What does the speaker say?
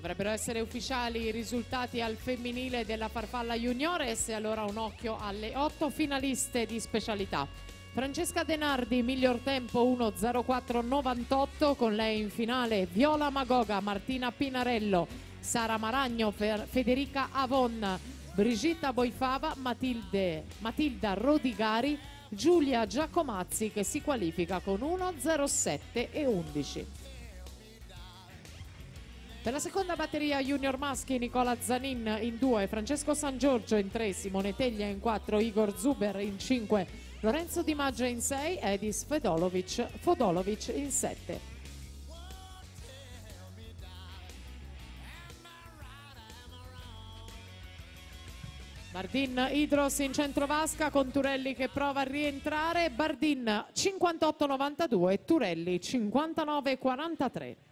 Dovrebbero essere ufficiali i risultati al femminile della Farfalla Juniores e allora un occhio alle otto finaliste di specialità. Francesca Denardi, miglior tempo 1.04.98, con lei in finale Viola Magoga, Martina Pinarello, Sara Maragno, Federica Avon, Brigitta Boifava, Matilde, Matilda Rodigari, Giulia Giacomazzi che si qualifica con 1.07 e 11. Per la seconda batteria junior maschi Nicola Zanin in 2, Francesco San Giorgio in 3, Simone Teglia in 4, Igor Zuber in 5, Lorenzo Di Maggio in 6, Edis Fedolovic, Fodolovic in 7. Bardin Idros in centro vasca con Turelli che prova a rientrare, Bardin 58-92 Turelli 59-43.